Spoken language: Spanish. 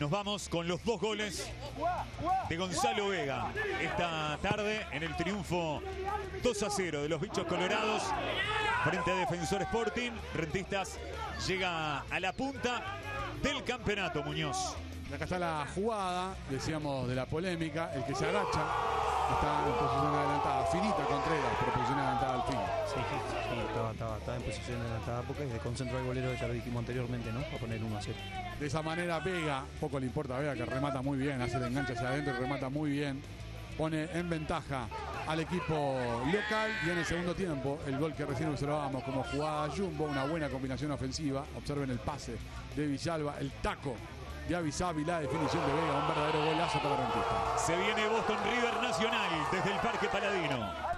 Nos vamos con los dos goles de Gonzalo Vega esta tarde en el triunfo 2 a 0 de los bichos colorados frente a Defensor Sporting. Rentistas llega a la punta del campeonato, Muñoz. Acá está la jugada, decíamos, de la polémica. El que se agacha está en posición adelantada. Finita estaba en posición adelantada porque se concentró el golero, ya lo dijimos anteriormente, ¿no? A poner 1 a 0. De esa manera Vega, poco le importa a Vega que remata muy bien, hace el enganche hacia adentro y remata muy bien. Pone en ventaja al equipo local y en el segundo tiempo el gol que recién observábamos como jugada Jumbo, una buena combinación ofensiva. Observen el pase de Villalba, el taco de Avisabi, la definición de Vega, un verdadero golazo para Rentista. Se viene Boston River Nacional desde el Parque Paladino.